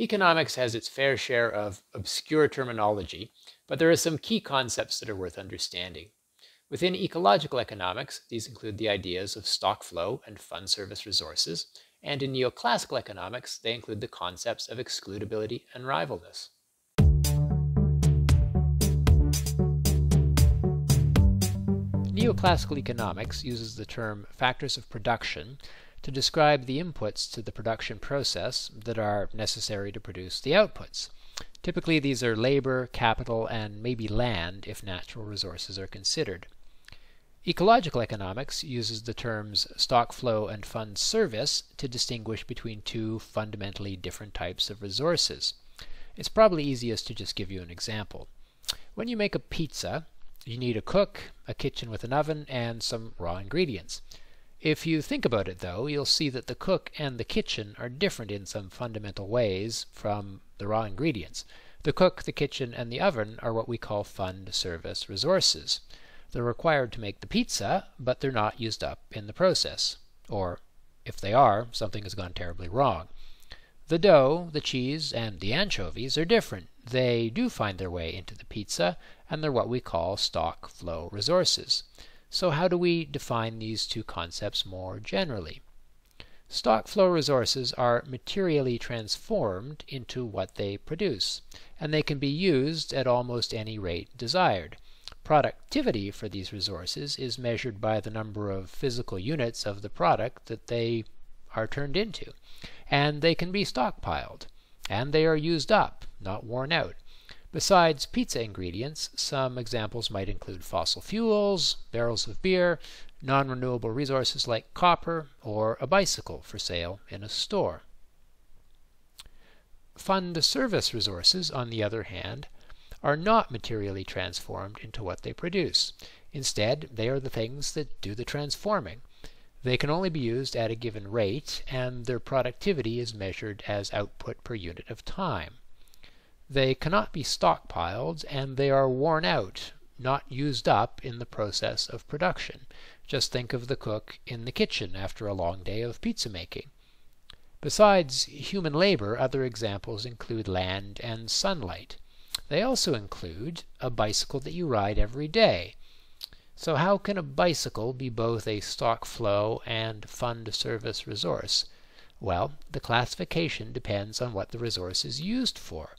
Economics has its fair share of obscure terminology, but there are some key concepts that are worth understanding. Within ecological economics, these include the ideas of stock flow and fund service resources, and in neoclassical economics, they include the concepts of excludability and rivalness. Neoclassical economics uses the term factors of production to describe the inputs to the production process that are necessary to produce the outputs. Typically, these are labor, capital, and maybe land if natural resources are considered. Ecological economics uses the terms stock flow and fund service to distinguish between two fundamentally different types of resources. It's probably easiest to just give you an example. When you make a pizza, you need a cook, a kitchen with an oven, and some raw ingredients. If you think about it, though, you'll see that the cook and the kitchen are different in some fundamental ways from the raw ingredients. The cook, the kitchen, and the oven are what we call fund service resources. They're required to make the pizza, but they're not used up in the process. Or, if they are, something has gone terribly wrong. The dough, the cheese, and the anchovies are different. They do find their way into the pizza, and they're what we call stock flow resources. So how do we define these two concepts more generally? Stock flow resources are materially transformed into what they produce, and they can be used at almost any rate desired. Productivity for these resources is measured by the number of physical units of the product that they are turned into, and they can be stockpiled, and they are used up, not worn out. Besides pizza ingredients, some examples might include fossil fuels, barrels of beer, non renewable resources like copper, or a bicycle for sale in a store. Fund service resources, on the other hand, are not materially transformed into what they produce. Instead, they are the things that do the transforming. They can only be used at a given rate, and their productivity is measured as output per unit of time. They cannot be stockpiled, and they are worn out, not used up in the process of production. Just think of the cook in the kitchen after a long day of pizza making. Besides human labor, other examples include land and sunlight. They also include a bicycle that you ride every day. So how can a bicycle be both a stock flow and fund service resource? Well, the classification depends on what the resource is used for.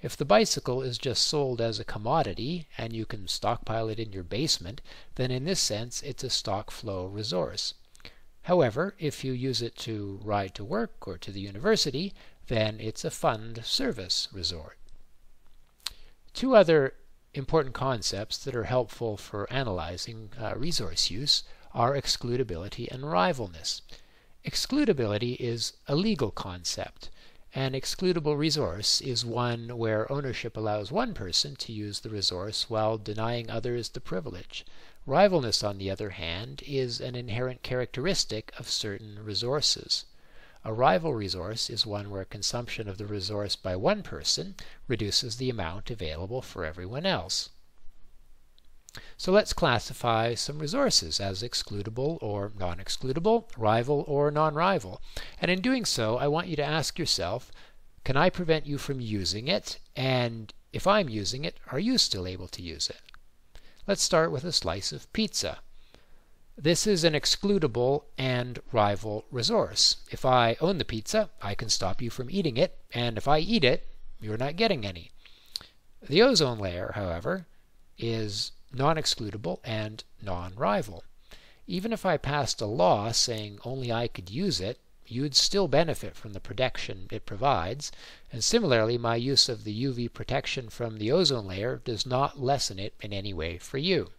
If the bicycle is just sold as a commodity and you can stockpile it in your basement, then in this sense it's a stock flow resource. However, if you use it to ride to work or to the university, then it's a fund service resort. Two other important concepts that are helpful for analyzing uh, resource use are excludability and rivalness. Excludability is a legal concept. An excludable resource is one where ownership allows one person to use the resource while denying others the privilege. Rivalness, on the other hand, is an inherent characteristic of certain resources. A rival resource is one where consumption of the resource by one person reduces the amount available for everyone else. So let's classify some resources as excludable or non-excludable, rival or non-rival. And in doing so, I want you to ask yourself, can I prevent you from using it? And if I'm using it, are you still able to use it? Let's start with a slice of pizza. This is an excludable and rival resource. If I own the pizza, I can stop you from eating it, and if I eat it, you're not getting any. The ozone layer, however, is non-excludable, and non-rival. Even if I passed a law saying only I could use it, you'd still benefit from the protection it provides, and similarly my use of the UV protection from the ozone layer does not lessen it in any way for you.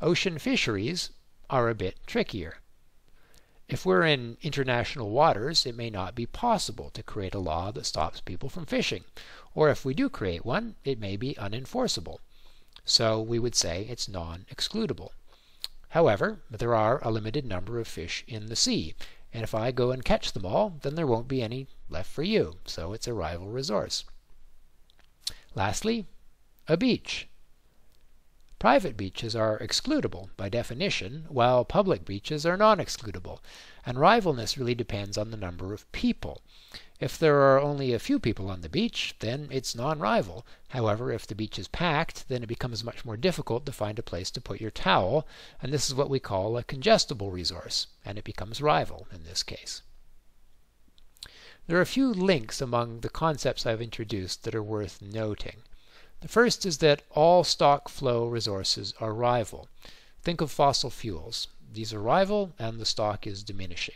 Ocean fisheries are a bit trickier. If we're in international waters, it may not be possible to create a law that stops people from fishing, or if we do create one, it may be unenforceable. So we would say it's non-excludable. However, there are a limited number of fish in the sea, and if I go and catch them all, then there won't be any left for you, so it's a rival resource. Lastly, a beach. Private beaches are excludable by definition, while public beaches are non-excludable. And rivalness really depends on the number of people. If there are only a few people on the beach, then it's non-rival. However, if the beach is packed, then it becomes much more difficult to find a place to put your towel, and this is what we call a congestible resource, and it becomes rival in this case. There are a few links among the concepts I've introduced that are worth noting. The first is that all stock flow resources are rival. Think of fossil fuels. These are rival and the stock is diminishing.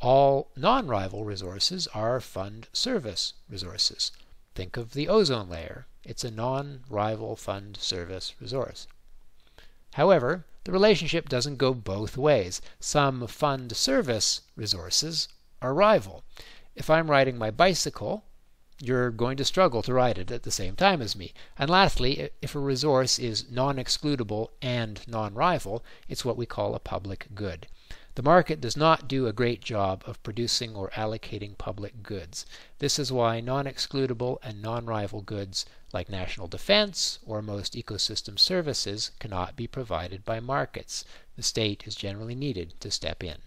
All non-rival resources are fund service resources. Think of the ozone layer. It's a non-rival fund service resource. However, the relationship doesn't go both ways. Some fund service resources are rival. If I'm riding my bicycle, you're going to struggle to write it at the same time as me. And lastly, if a resource is non-excludable and non-rival, it's what we call a public good. The market does not do a great job of producing or allocating public goods. This is why non-excludable and non-rival goods like national defense or most ecosystem services cannot be provided by markets. The state is generally needed to step in.